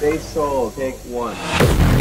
They soul, take one.